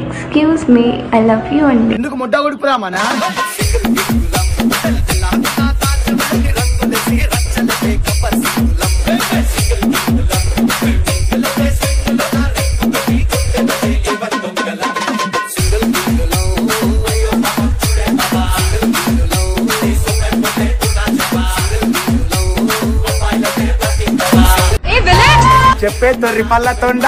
Excuse me I love you అండి ఎందుకు ముడ్డ కొడుకురామనా చెప్పే తొర్రి పళ్ళ తొండ.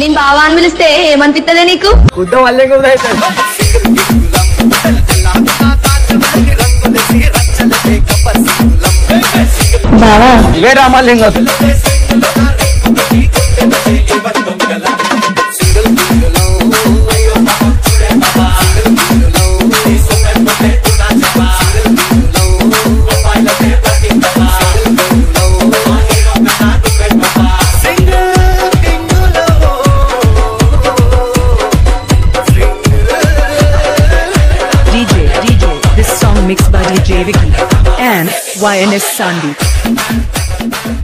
నేను బావా అని పిలిస్తే ఏమనిపిస్తుంది నీకు? బావా. ఇవే రామాలింగం. Mixed by DJ Vicky and YNS Sandeep.